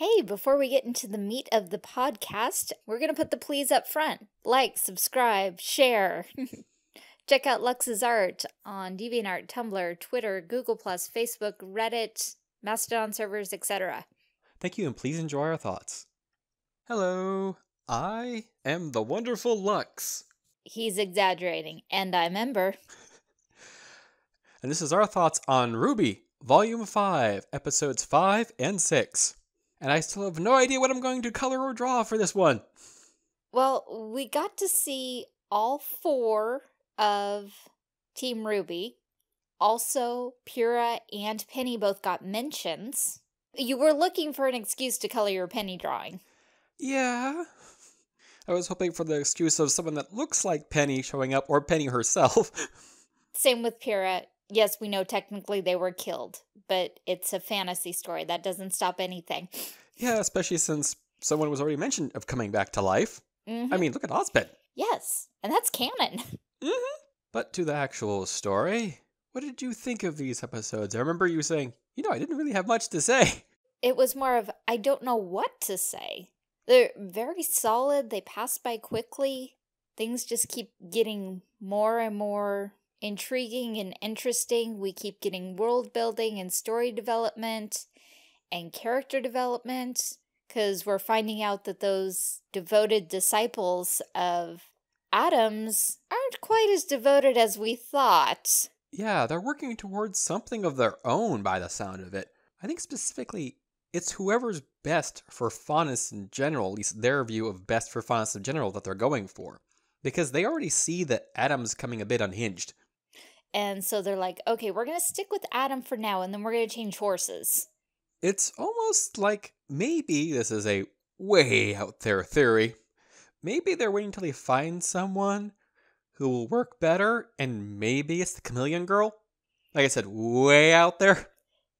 Hey, before we get into the meat of the podcast, we're going to put the please up front. Like, subscribe, share. Check out Lux's art on DeviantArt, Tumblr, Twitter, Google+, Facebook, Reddit, Mastodon servers, etc. Thank you, and please enjoy our thoughts. Hello, I am the wonderful Lux. He's exaggerating, and I'm Ember. And this is our thoughts on RWBY, Volume 5, Episodes 5 and 6. And I still have no idea what I'm going to color or draw for this one. Well, we got to see all four of Team RWBY. Also, Pyrrha and Penny both got mentions. You were looking for an excuse to color your Penny drawing. Yeah. I was hoping for the excuse of someone that looks like Penny showing up, or Penny herself. Same with Pyrrha. Yes, we know technically they were killed, but it's a fantasy story. That doesn't stop anything. Yeah, especially since someone was already mentioned of coming back to life. Mm -hmm. I mean, look at Ozpin. Yes, and that's canon. Mm -hmm. But to the actual story, what did you think of these episodes? I remember you saying, you know, I didn't really have much to say. It was more of, I don't know what to say. They're very solid. They pass by quickly. Things just keep getting more and more intriguing and interesting. We keep getting world building and story development and character development because we're finding out that those devoted disciples of Adams aren't quite as devoted as we thought. Yeah, they're working towards something of their own by the sound of it. I think specifically it's whoever's best for Faunus in general, at least their view of best for Faunus in general, that they're going for. Because they already see that Adam's coming a bit unhinged. And so they're like, okay, we're going to stick with Adam for now, and then we're going to change horses. It's almost like maybe this is a way out there theory. Maybe they're waiting until they find someone who will work better, and maybe it's the chameleon girl. Like I said, way out there.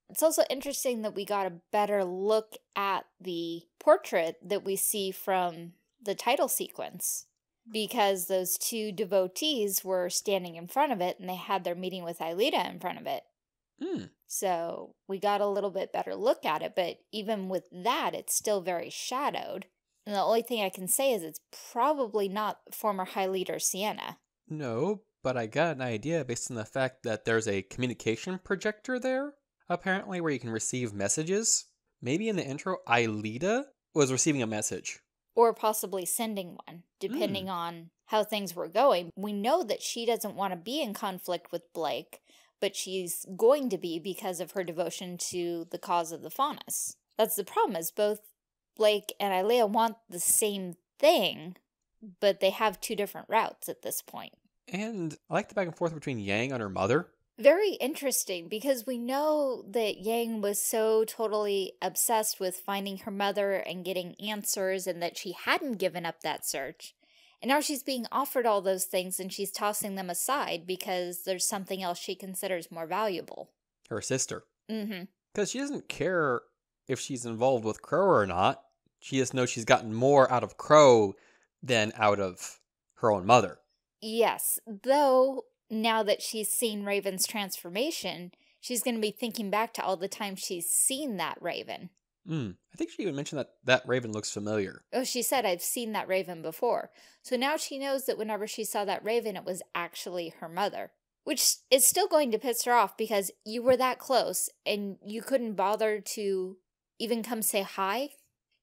It's also interesting that we got a better look at the portrait that we see from the title sequence because those two devotees were standing in front of it and they had their meeting with Ilia in front of it. Hmm. So we got a little bit better look at it, but even with that, it's still very shadowed. And the only thing I can say is it's probably not former High Leader Sienna. No, but I got an idea based on the fact that there's a communication projector there apparently, where you can receive messages. Maybe in the intro, Ilia was receiving a message. Or possibly sending one, depending mm. on how things were going. We know that she doesn't want to be in conflict with Blake, but she's going to be because of her devotion to the cause of the Faunus. That's the problem, is both Blake and Ilia want the same thing, but they have two different routes at this point. And I like the back and forth between Yang and her mother very interesting because we know that Yang was so totally obsessed with finding her mother and getting answers and that she hadn't given up that search. And now she's being offered all those things and she's tossing them aside because there's something else she considers more valuable. Her sister. Mm-hmm. Because she doesn't care if she's involved with Qrow or not. She just knows she's gotten more out of Qrow than out of her own mother. Yes, though now that she's seen Raven's transformation, she's going to be thinking back to all the times she's seen that Raven. Mm, I think she even mentioned that that Raven looks familiar. Oh, she said, I've seen that Raven before. So now she knows that whenever she saw that Raven, it was actually her mother. Which is still going to piss her off because you were that close and you couldn't bother to even come say hi.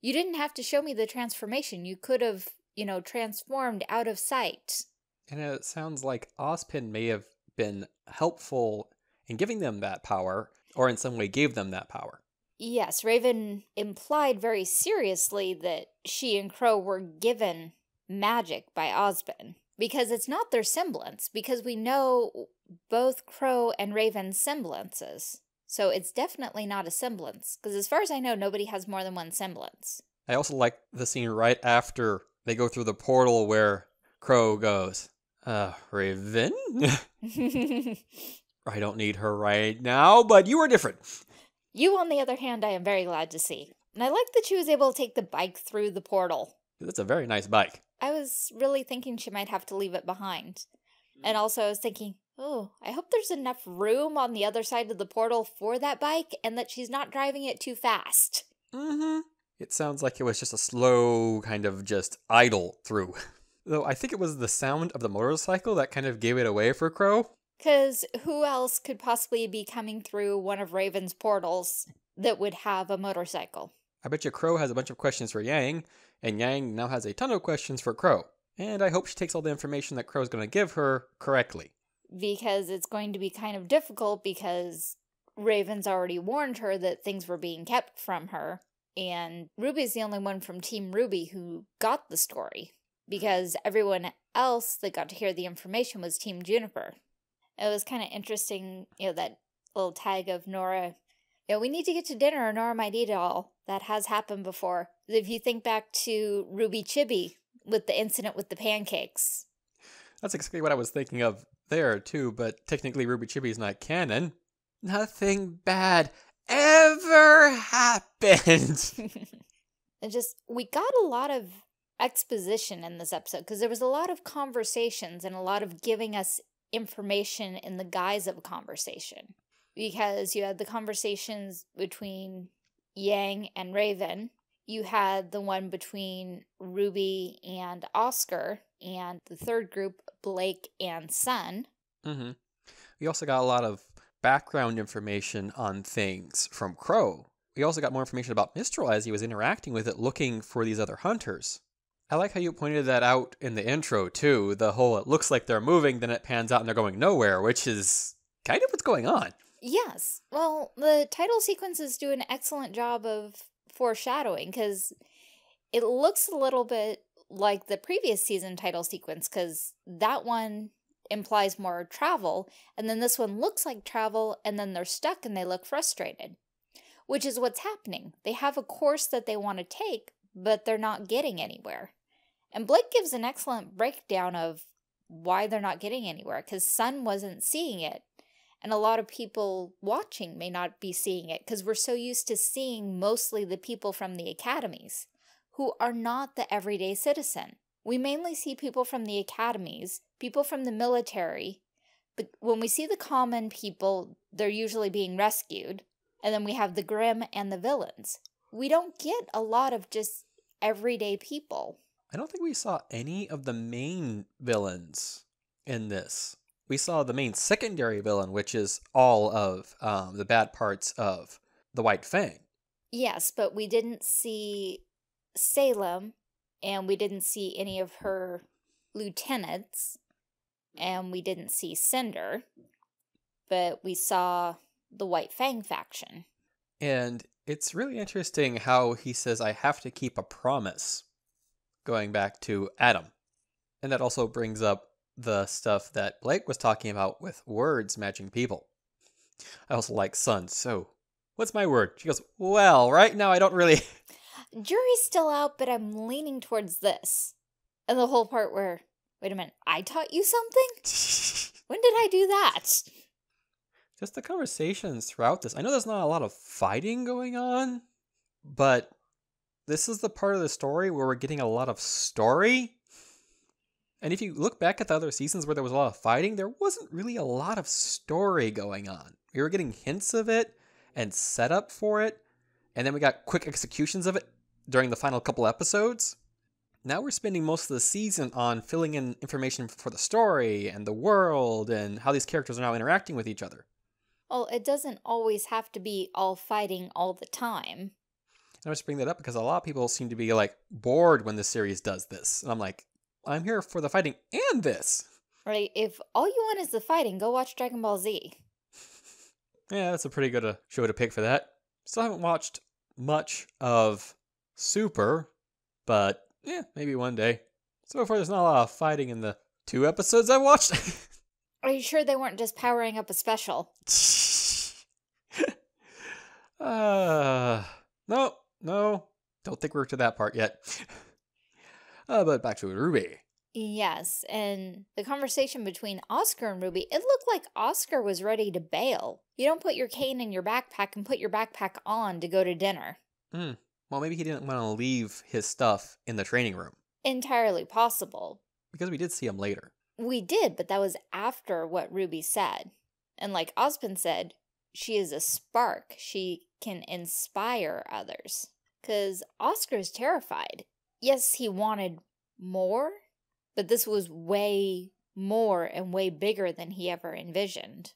You didn't have to show me the transformation. You could have, you know, transformed out of sight. And it sounds like Ozpin may have been helpful in giving them that power, or in some way gave them that power. Yes, Raven implied very seriously that she and Qrow were given magic by Ozpin. Because it's not their semblance, because we know both Qrow and Raven's semblances. So it's definitely not a semblance, because as far as I know, nobody has more than one semblance. I also like the scene right after they go through the portal where Qrow goes, uh, Raven? I don't need her right now, but you are different. You, on the other hand, I am very glad to see. And I like that she was able to take the bike through the portal. That's a very nice bike. I was really thinking she might have to leave it behind. And also I was thinking, oh, I hope there's enough room on the other side of the portal for that bike and that she's not driving it too fast. Mm-hmm. It sounds like it was just a slow, kind of just idle through. Though I think it was the sound of the motorcycle that kind of gave it away for Qrow. Because who else could possibly be coming through one of Raven's portals that would have a motorcycle? I bet you Qrow has a bunch of questions for Yang, and Yang now has a ton of questions for Qrow. And I hope she takes all the information that Qrow's going to give her correctly. Because it's going to be kind of difficult because Raven's already warned her that things were being kept from her. And Ruby's the only one from Team RWBY who got the story. Because everyone else that got to hear the information was Team JNPR. It was kind of interesting, you know, that little tag of Nora. You know, we need to get to dinner or Nora might eat it all. That has happened before. If you think back to RWBY Chibi with the incident with the pancakes. That's exactly what I was thinking of there, too, but technically RWBY Chibi is not canon. Nothing bad ever happened. and just, we got a lot of exposition in this episode because there was a lot of conversations and a lot of giving us information in the guise of a conversation. Because you had the conversations between Yang and Raven, you had the one between Ruby and Oscar, and the third group, Blake and Sun. Mm-hmm. We also got a lot of background information on things from Qrow. We also got more information about Mistral as he was interacting with it, looking for these other hunters. I like how you pointed that out in the intro, too. The whole, it looks like they're moving, then it pans out and they're going nowhere, which is kind of what's going on. Yes. Well, the title sequences do an excellent job of foreshadowing because it looks a little bit like the previous season title sequence because that one implies more travel and then this one looks like travel and then they're stuck and they look frustrated which is what's happening they have a course that they want to take but they're not getting anywhere and blake gives an excellent breakdown of why they're not getting anywhere because sun wasn't seeing it and a lot of people watching may not be seeing it because we're so used to seeing mostly the people from the academies who are not the everyday citizen. We mainly see people from the academies, people from the military, but when we see the common people, they're usually being rescued. And then we have the Grimm and the villains. We don't get a lot of just everyday people. I don't think we saw any of the main villains in this we saw the main secondary villain, which is all of um, the bad parts of the White Fang. Yes, but we didn't see Salem, and we didn't see any of her lieutenants, and we didn't see Cinder, but we saw the White Fang faction. And it's really interesting how he says, I have to keep a promise, going back to Adam. And that also brings up the stuff that Blake was talking about with words matching people. I also like Sun, so what's my word? She goes, Well, right now I don't really. Jury's still out, but I'm leaning towards this. And the whole part where, wait a minute, I taught you something? when did I do that? Just the conversations throughout this. I know there's not a lot of fighting going on, but this is the part of the story where we're getting a lot of story and if you look back at the other seasons where there was a lot of fighting, there wasn't really a lot of story going on. We were getting hints of it and setup for it, and then we got quick executions of it during the final couple episodes. Now we're spending most of the season on filling in information for the story and the world and how these characters are now interacting with each other. Well, it doesn't always have to be all fighting all the time. I just bring that up because a lot of people seem to be like bored when the series does this. And I'm like, I'm here for the fighting and this. Right. If all you want is the fighting, go watch Dragon Ball Z. yeah, that's a pretty good uh, show to pick for that. Still haven't watched much of Super, but yeah, maybe one day. So far, there's not a lot of fighting in the two episodes I watched. Are you sure they weren't just powering up a special? uh, no, no. Don't think we're to that part yet. Uh, but back to Ruby. Yes, and the conversation between Oscar and Ruby, it looked like Oscar was ready to bail. You don't put your cane in your backpack and put your backpack on to go to dinner. Hmm. Well, maybe he didn't want to leave his stuff in the training room. Entirely possible. Because we did see him later. We did, but that was after what Ruby said. And like Ozpin said, she is a spark. She can inspire others. Because Oscar's terrified. Yes, he wanted more, but this was way more and way bigger than he ever envisioned.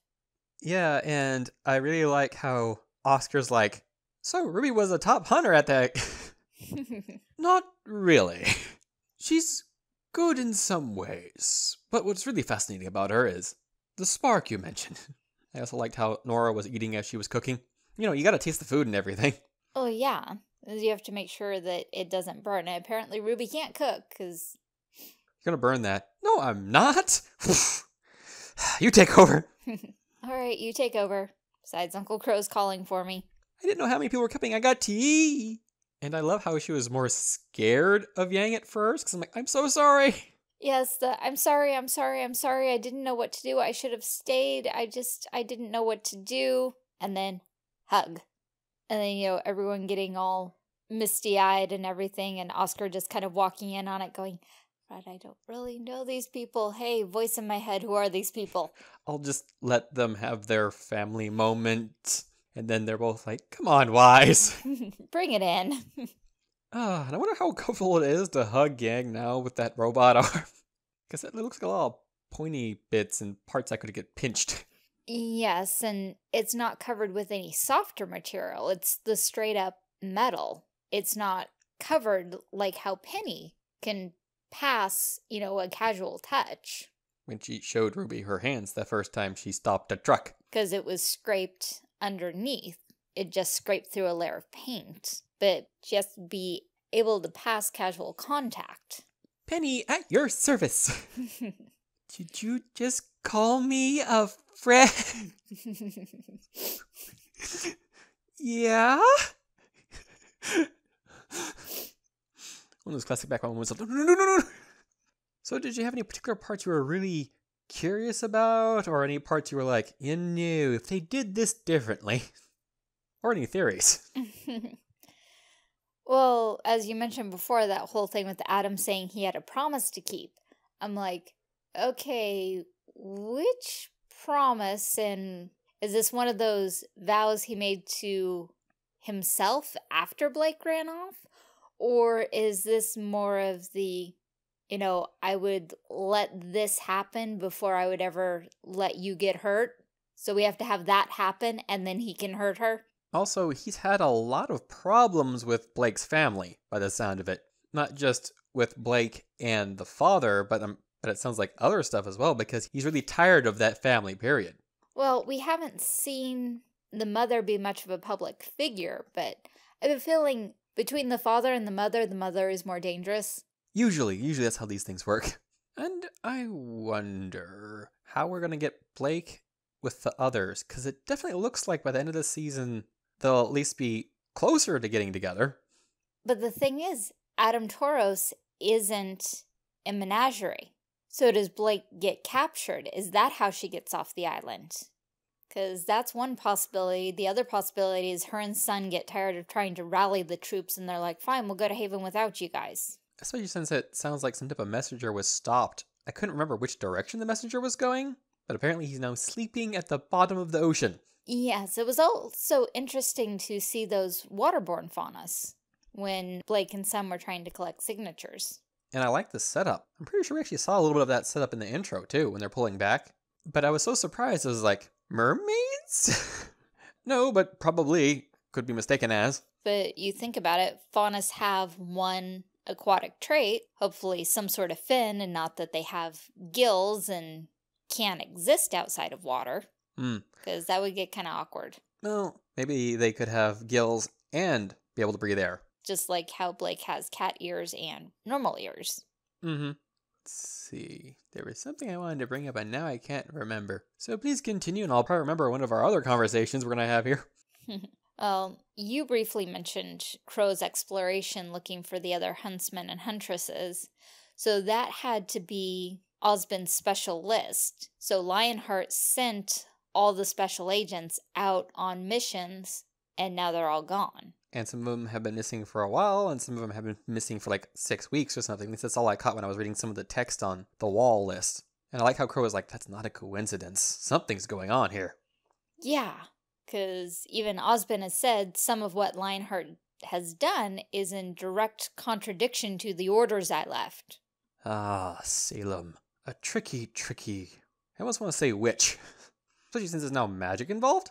Yeah, and I really like how Oscar's like, so Ruby was a top hunter at that. Not really. She's good in some ways, but what's really fascinating about her is the spark you mentioned. I also liked how Nora was eating as she was cooking. You know, you gotta taste the food and everything. oh, yeah. You have to make sure that it doesn't burn. And apparently, Ruby can't cook because. You're gonna burn that. No, I'm not. you take over. All right, you take over. Besides, Uncle Qrow's calling for me. I didn't know how many people were coming. I got tea. And I love how she was more scared of Yang at first because I'm like, I'm so sorry. Yes, the I'm sorry, I'm sorry, I'm sorry. I didn't know what to do. I should have stayed. I just I didn't know what to do. And then hug. And then, you know, everyone getting all misty-eyed and everything and Oscar just kind of walking in on it going, "But I don't really know these people. Hey, voice in my head, who are these people?" I'll just let them have their family moment. And then they're both like, come on, Weiss. Bring it in. Ah, and I wonder how comfortable it is to hug Yang now with that robot arm. Because it looks like a lot of pointy bits and parts that could get pinched. Yes, and it's not covered with any softer material. It's the straight up metal. It's not covered like how Penny can pass, you know, a casual touch. When she showed Ruby her hands the first time she stopped a truck. Because it was scraped underneath. It just scraped through a layer of paint. But she has to be able to pass casual contact. Penny, at your service. Did you just call me a friend? yeah? One of those classic background moments. No, no, no, no, no. So, did you have any particular parts you were really curious about, or any parts you were like, you knew if they did this differently, or any theories? well, as you mentioned before, that whole thing with Adam saying he had a promise to keep. I'm like, okay, which promise? And is this one of those vows he made to himself after Blake ran off? Or is this more of the, you know, I would let this happen before I would ever let you get hurt? So we have to have that happen and then he can hurt her? Also, he's had a lot of problems with Blake's family, by the sound of it. Not just with Blake and the father, but um, but it sounds like other stuff as well because he's really tired of that family, period. Well, we haven't seen the mother be much of a public figure, but I have a feeling between the father and the mother, the mother is more dangerous. Usually, usually that's how these things work. And I wonder how we're going to get Blake with the others, because it definitely looks like by the end of the season, they'll at least be closer to getting together. But the thing is, Adam Taurus isn't a menagerie. So does Blake get captured? Is that how she gets off the island? Because that's one possibility. The other possibility is her and Sun get tired of trying to rally the troops and they're like, fine, we'll go to Haven without you guys. Especially since it sounds like some type of messenger was stopped. I couldn't remember which direction the messenger was going, but apparently he's now sleeping at the bottom of the ocean. Yes, it was also interesting to see those waterborne Faunus when Blake and Sun were trying to collect signatures. And I like the setup. I'm pretty sure we actually saw a little bit of that setup in the intro too when they're pulling back. But I was so surprised. I was like, mermaids? no, but probably could be mistaken as. But you think about it, Faunus have one aquatic trait, hopefully some sort of fin, and not that they have gills and can't exist outside of water. Because mm. that would get kind of awkward. Well, maybe they could have gills and be able to breathe air. Just like how Blake has cat ears and normal ears. Mm-hmm. Let's see. There was something I wanted to bring up, and now I can't remember. So please continue, and I'll probably remember one of our other conversations we're going to have here. well, you briefly mentioned Qrow's exploration looking for the other huntsmen and huntresses. So that had to be Ozpin's special list. So Lionheart sent all the special agents out on missions, and now they're all gone. And some of them have been missing for a while, and some of them have been missing for like six weeks or something. At least that's all I caught when I was reading some of the text on the wall list. And I like how Qrow was like, that's not a coincidence. Something's going on here. Yeah, because even Ozpin has said some of what Lionheart has done is in direct contradiction to the orders I left. Ah, Salem. A tricky, tricky. I almost want to say witch. Especially since there's now magic involved.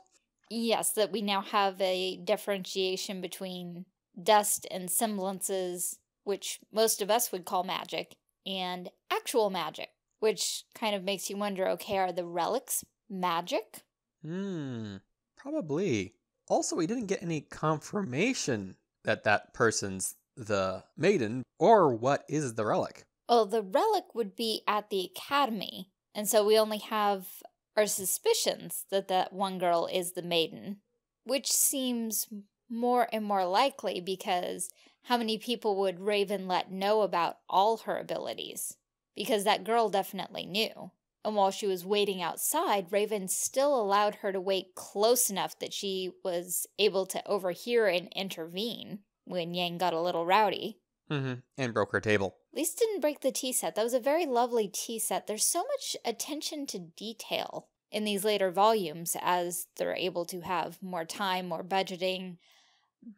Yes, that we now have a differentiation between dust and semblances, which most of us would call magic, and actual magic, which kind of makes you wonder okay, are the relics magic? Hmm, probably. Also, we didn't get any confirmation that that person's the maiden or what is the relic. Well, the relic would be at the academy, and so we only have our suspicions that that one girl is the maiden, which seems more and more likely because how many people would Raven let know about all her abilities? Because that girl definitely knew. And while she was waiting outside, Raven still allowed her to wait close enough that she was able to overhear and intervene when Yang got a little rowdy. Mm-hmm. And broke her table. At least didn't break the tea set. That was a very lovely tea set. There's so much attention to detail in these later volumes as they're able to have more time, more budgeting,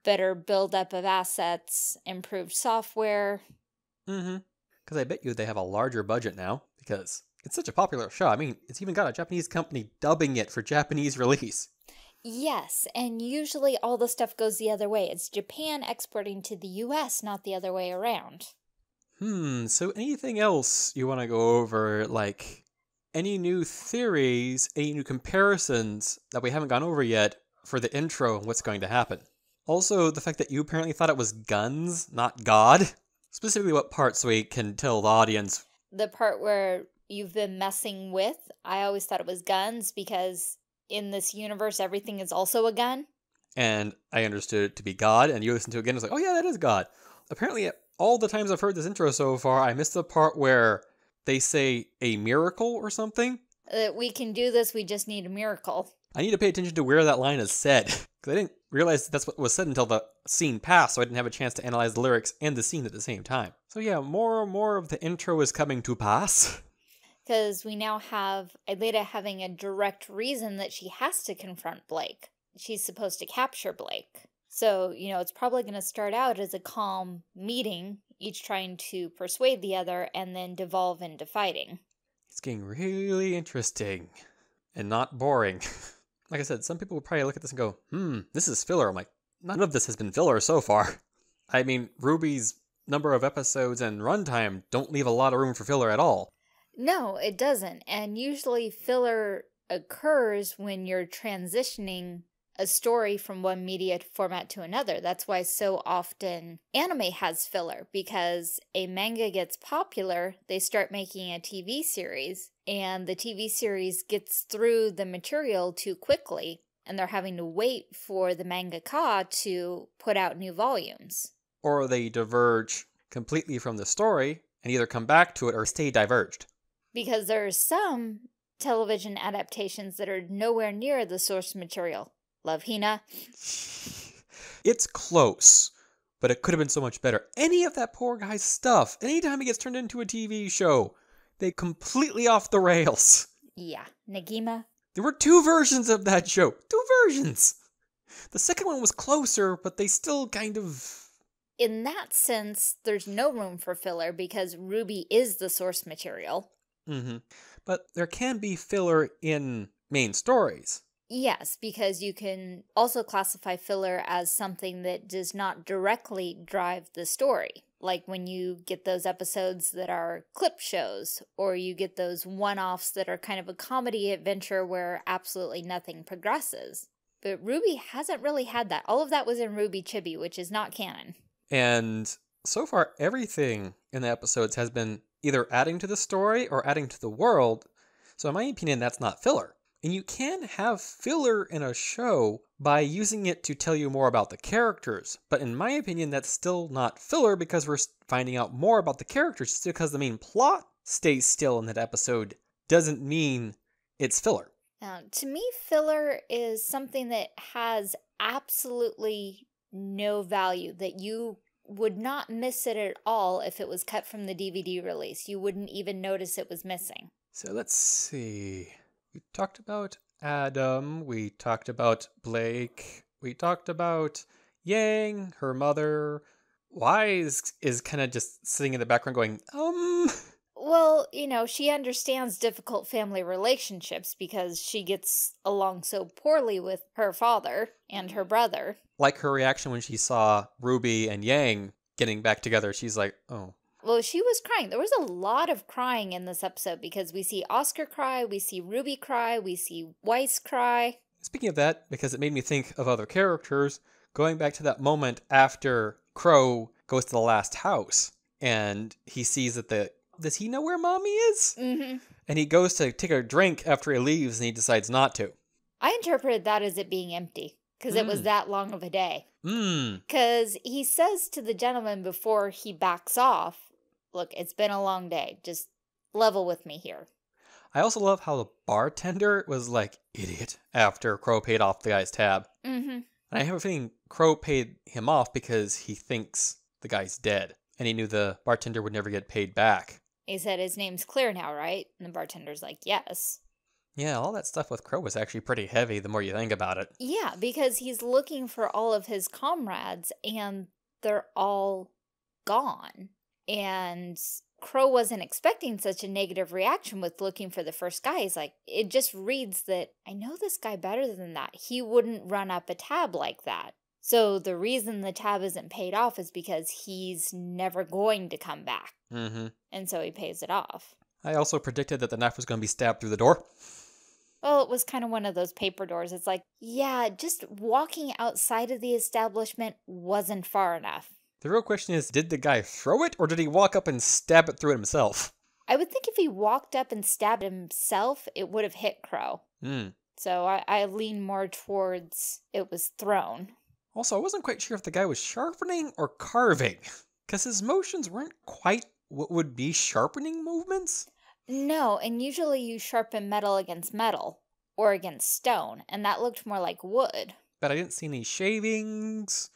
better buildup of assets, improved software. Mm-hmm. Because I bet you they have a larger budget now because it's such a popular show. I mean, it's even got a Japanese company dubbing it for Japanese release. Yes, and usually all the stuff goes the other way. It's Japan exporting to the US, not the other way around. Hmm, so anything else you want to go over? Like, any new theories, any new comparisons that we haven't gone over yet for the intro and what's going to happen? Also, the fact that you apparently thought it was guns, not God. Specifically, what part so we can tell the audience. The part where you've been messing with, I always thought it was guns because in this universe, everything is also a gun. And I understood it to be God, and you listen to it again, it's like, oh yeah, that is God. Apparently, all the times I've heard this intro so far, I missed the part where they say a miracle or something. That uh, we can do this, we just need a miracle. I need to pay attention to where that line is said, because I didn't realize that's what was said until the scene passed, so I didn't have a chance to analyze the lyrics and the scene at the same time. So yeah, more and more of the intro is coming to pass. Because we now have Elena having a direct reason that she has to confront Blake. She's supposed to capture Blake. So, you know, it's probably going to start out as a calm meeting, each trying to persuade the other, and then devolve into fighting. It's getting really interesting and not boring. like I said, some people would probably look at this and go, hmm, this is filler. I'm like, none of this has been filler so far. I mean, RWBY's number of episodes and runtime don't leave a lot of room for filler at all. No, it doesn't. And usually filler occurs when you're transitioning a story from one media format to another. That's why so often anime has filler because a manga gets popular, they start making a TV series, and the TV series gets through the material too quickly, and they're having to wait for the mangaka to put out new volumes. Or they diverge completely from the story and either come back to it or stay diverged. Because there are some television adaptations that are nowhere near the source material. Love Hina. It's close, but it could have been so much better. Any of that poor guy's stuff, anytime he gets turned into a TV show, they completely off the rails. Yeah, Negima. There were two versions of that show. Two versions. The second one was closer, but they still kind of. In that sense, there's no room for filler because RWBY is the source material. Mm-hmm. But there can be filler in main stories. Yes, because you can also classify filler as something that does not directly drive the story. Like when you get those episodes that are clip shows, or you get those one offs that are kind of a comedy adventure where absolutely nothing progresses. But RWBY hasn't really had that. All of that was in RWBY Chibi, which is not canon. And so far, everything in the episodes has been either adding to the story or adding to the world. So, in my opinion, that's not filler. And you can have filler in a show by using it to tell you more about the characters. But in my opinion, that's still not filler because we're finding out more about the characters. Just because the main plot stays still in that episode doesn't mean it's filler. Now, to me, filler is something that has absolutely no value, that you would not miss it at all if it was cut from the DVD release. You wouldn't even notice it was missing. So let's see. We talked about Adam. We talked about Blake. We talked about Yang, her mother. Weiss is kind of just sitting in the background going, um. Well, you know, she understands difficult family relationships because she gets along so poorly with her father and her brother. Like her reaction when she saw Ruby and Yang getting back together, she's like, oh. Well, she was crying. There was a lot of crying in this episode because we see Oscar cry, we see Ruby cry, we see Weiss cry. Speaking of that, because it made me think of other characters, going back to that moment after Qrow goes to the last house and he sees that the does he know where mommy is? Mm-hmm. And he goes to take a drink after he leaves and he decides not to. I interpreted that as it being empty because it was Mm. that long of a day. Because he says to the gentleman before he backs off, Look, it's been a long day. Just level with me here. I also love how the bartender was like, idiot, after Qrow paid off the guy's tab. Mm-hmm. And I have a feeling Qrow paid him off because he thinks the guy's dead. And he knew the bartender would never get paid back. He said his name's clear now, right? And the bartender's like, Yes. Yeah, all that stuff with Qrow was actually pretty heavy the more you think about it. Yeah, because he's looking for all of his comrades and they're all gone. And Qrow wasn't expecting such a negative reaction with looking for the first guy. He's like, it just reads that I know this guy better than that. He wouldn't run up a tab like that. So the reason the tab isn't paid off is because he's never going to come back. Mm-hmm. And so he pays it off. I also predicted that the knife was going to be stabbed through the door. Well, it was kind of one of those paper doors. It's like, yeah, just walking outside of the establishment wasn't far enough. The real question is, did the guy throw it or did he walk up and stab it through it himself? I would think if he walked up and stabbed himself, it would have hit Qrow. Hmm. So I, I lean more towards it was thrown. Also, I wasn't quite sure if the guy was sharpening or carving, because his motions weren't quite what would be sharpening movements. No, and usually you sharpen metal against metal or against stone, and that looked more like wood. But I didn't see any shavings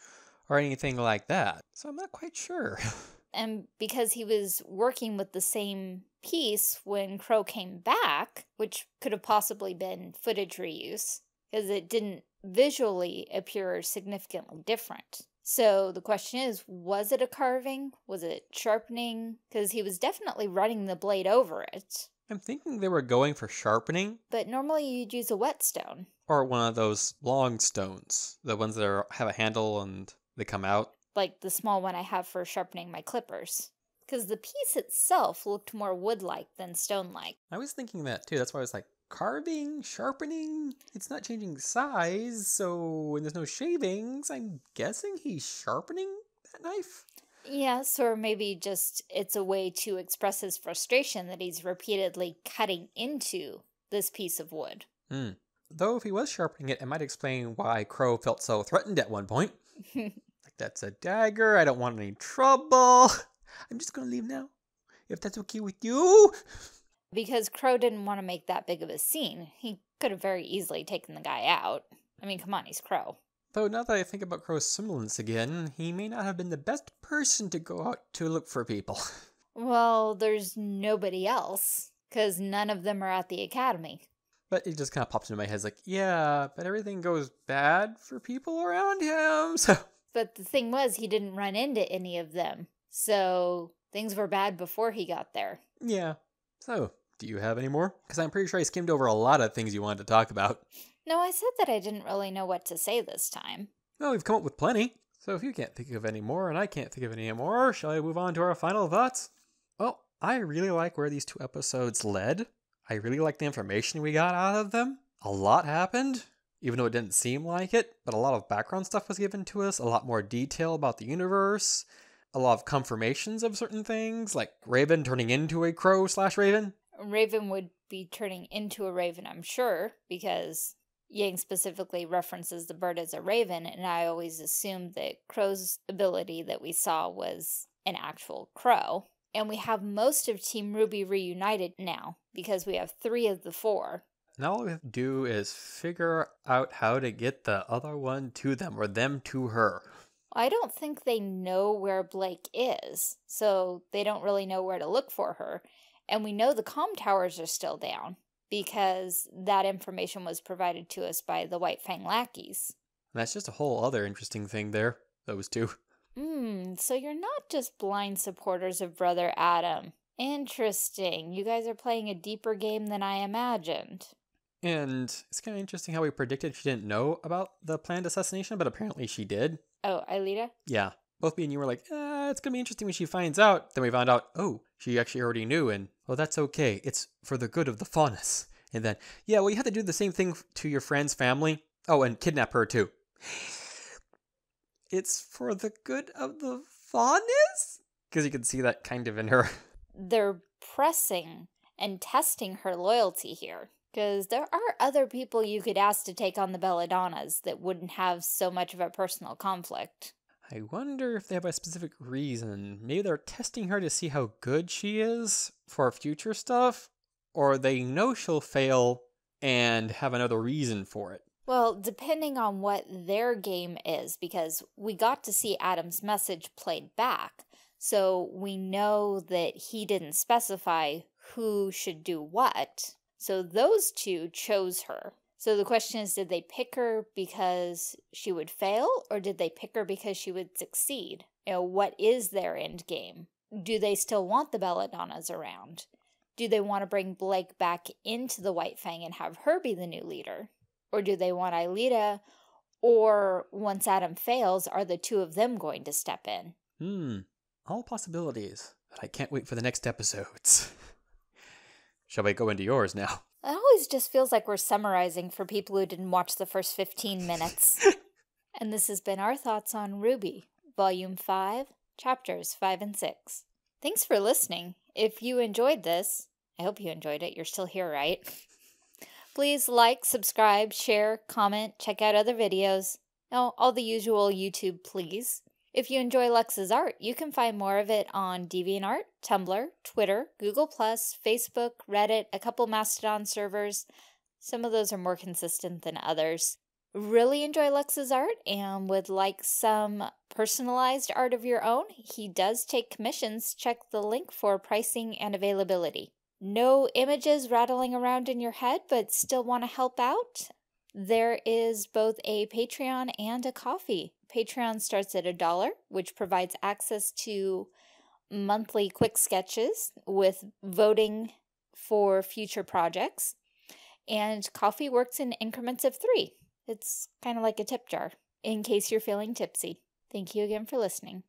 or anything like that, so I'm not quite sure. And because he was working with the same piece when Qrow came back, which could have possibly been footage reuse, because it didn't visually appear significantly different. So the question is, was it a carving? Was it sharpening? Because he was definitely running the blade over it. I'm thinking they were going for sharpening But normally you'd use a whetstone. or one of those long stones, the ones that are, have a handle and they come out. like the small one I have for sharpening my clippers. Because the piece itself looked more wood like than stone like. I was thinking that too. That's why I was like, carving, sharpening, it's not changing size, so when there's no shavings, I'm guessing he's sharpening that knife? Yes, or maybe just it's a way to express his frustration that he's repeatedly cutting into this piece of wood. Hmm. Though if he was sharpening it, it might explain why Qrow felt so threatened at one point. like, that's a dagger, I don't want any trouble. I'm just gonna leave now. If that's okay with you. Because Qrow didn't want to make that big of a scene. He could have very easily taken the guy out. I mean, come on, he's Qrow. Though now that I think about Qrow's semblance again, he may not have been the best person to go out to look for people. Well, there's nobody else, because none of them are at the academy. But it just kind of popped into my head. It's like, yeah, but everything goes bad for people around him. So But the thing was, he didn't run into any of them. So things were bad before he got there. yeah. So do you have any more? Because I'm pretty sure I skimmed over a lot of things you wanted to talk about. No, I said that I didn't really know what to say this time. Well, we've come up with plenty. So if you can't think of any more and I can't think of any more, shall I move on to our final thoughts? Well, I really like where these two episodes led. I really like the information we got out of them. A lot happened, even though it didn't seem like it, but a lot of background stuff was given to us, a lot more detail about the universe, a lot of confirmations of certain things, like Raven turning into a crow slash Raven. Raven would be turning into a raven, I'm sure, because Yang specifically references the bird as a raven, and I always assumed that Qrow's ability that we saw was an actual crow. And we have most of Team RWBY reunited now, because we have three of the four. Now all we have to do is figure out how to get the other one to them, or them to her. I don't think they know where Blake is, so they don't really know where to look for her. And we know the comm towers are still down because that information was provided to us by the White Fang lackeys. that's just a whole other interesting thing there, those two. Hmm, so you're not just blind supporters of Brother Adam. Interesting. You guys are playing a deeper game than I imagined. And it's kind of interesting how we predicted she didn't know about the planned assassination, but apparently she did. Oh, Aelita? Yeah. Both me and you were like, eh, it's going to be interesting when she finds out. Then we found out, oh, she actually already knew, and well, that's okay. It's for the good of the faunus. And then, yeah, well, you have to do the same thing to your friend's family. Oh, and kidnap her too. It's for the good of the faunus? Because you can see that kind of in her. They're pressing and testing her loyalty here. Because there are other people you could ask to take on the Belladonnas that wouldn't have so much of a personal conflict. I wonder if they have a specific reason. Maybe they're testing her to see how good she is for future stuff, or they know she'll fail and have another reason for it. Well, depending on what their game is, because we got to see Adam's message played back, so we know that he didn't specify who should do what. So those two chose her. So the question is, did they pick her because she would fail, or did they pick her because she would succeed? You know, what is their end game? Do they still want the Belladonnas around? Do they want to bring Blake back into the White Fang and have her be the new leader? Or do they want Aelita? Or once Adam fails, are the two of them going to step in? Hmm, all possibilities. But I can't wait for the next episodes. Shall we go into yours now? It always just feels like we're summarizing for people who didn't watch the first 15 minutes. and this has been our thoughts on RWBY, Volume 5, Chapters 5 and 6. Thanks for listening. If you enjoyed this, I hope you enjoyed it. You're still here, right? Please like, subscribe, share, comment, check out other videos. Oh, all the usual YouTube please. If you enjoy Lux's art, you can find more of it on DeviantArt, Tumblr, Twitter, Google+, Facebook, Reddit, a couple Mastodon servers. Some of those are more consistent than others. Really enjoy Lux's art and would like some personalized art of your own? He does take commissions. Check the link for pricing and availability no images rattling around in your head but still want to help out, there is both a Patreon and a Ko-fi. Patreon starts at a dollar, which provides access to monthly quick sketches with voting for future projects. And Ko-fi works in increments of three. It's kind of like a tip jar in case you're feeling tipsy. Thank you again for listening.